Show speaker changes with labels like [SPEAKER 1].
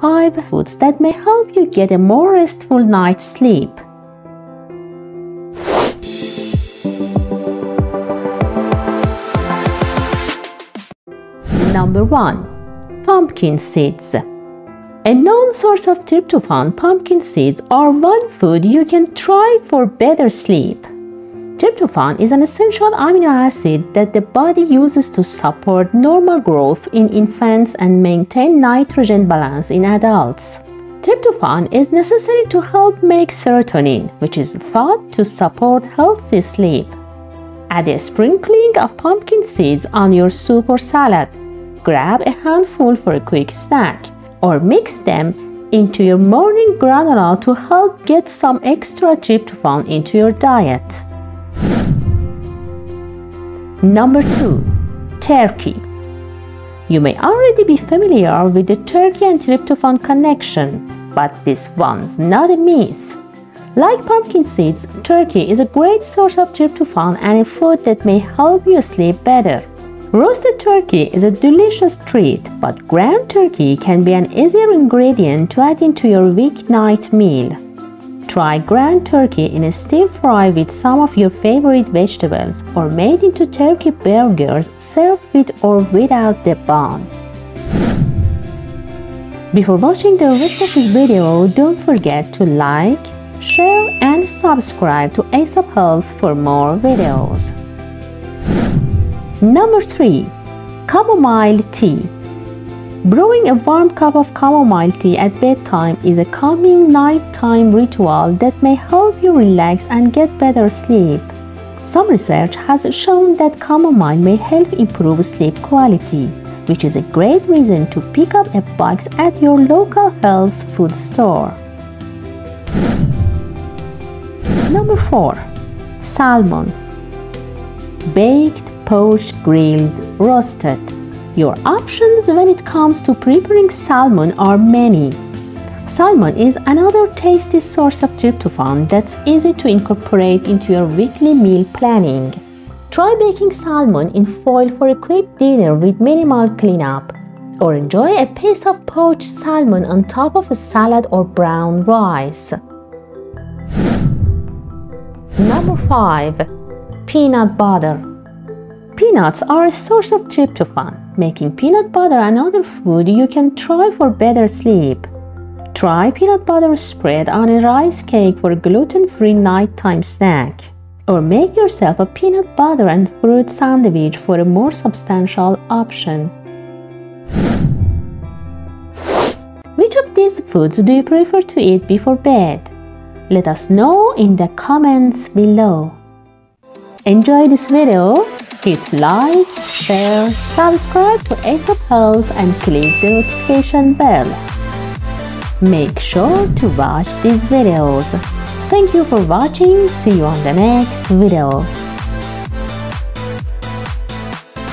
[SPEAKER 1] 5 foods that may help you get a more restful night's sleep. Number 1. Pumpkin seeds. A known source of tryptophan, pumpkin seeds are one food you can try for better sleep. Tryptophan is an essential amino acid that the body uses to support normal growth in infants and maintain nitrogen balance in adults. Tryptophan is necessary to help make serotonin, which is thought to support healthy sleep. Add a sprinkling of pumpkin seeds on your soup or salad grab a handful for a quick snack, or mix them into your morning granola to help get some extra tryptophan into your diet. Number 2. Turkey. You may already be familiar with the turkey and tryptophan connection, but this one's not a myth. Like pumpkin seeds, turkey is a great source of tryptophan and a food that may help you sleep better. Roasted turkey is a delicious treat, but ground turkey can be an easier ingredient to add into your weeknight meal. Try ground turkey in a stir fry with some of your favorite vegetables or made into turkey burgers served with or without the bun. Before watching the rest of this video, don't forget to like, share and subscribe to ASAP Health for more videos. Number 3. Chamomile Tea Brewing a warm cup of chamomile tea at bedtime is a calming nighttime ritual that may help you relax and get better sleep. Some research has shown that chamomile may help improve sleep quality, which is a great reason to pick up a box at your local health food store. Number 4. Salmon Baked poached, grilled, roasted. Your options when it comes to preparing salmon are many. Salmon is another tasty source of tryptophan that's easy to incorporate into your weekly meal planning. Try baking salmon in foil for a quick dinner with minimal cleanup, or enjoy a piece of poached salmon on top of a salad or brown rice. Number 5. Peanut butter. Peanuts are a source of tryptophan, making peanut butter another food you can try for better sleep. Try peanut butter spread on a rice cake for a gluten-free nighttime snack. Or make yourself a peanut butter and fruit sandwich for a more substantial option. Which of these foods do you prefer to eat before bed? Let us know in the comments below. Enjoy this video Hit like, share, subscribe to ASAP Health and click the notification bell. Make sure to watch these videos. Thank you for watching. See you on the next video.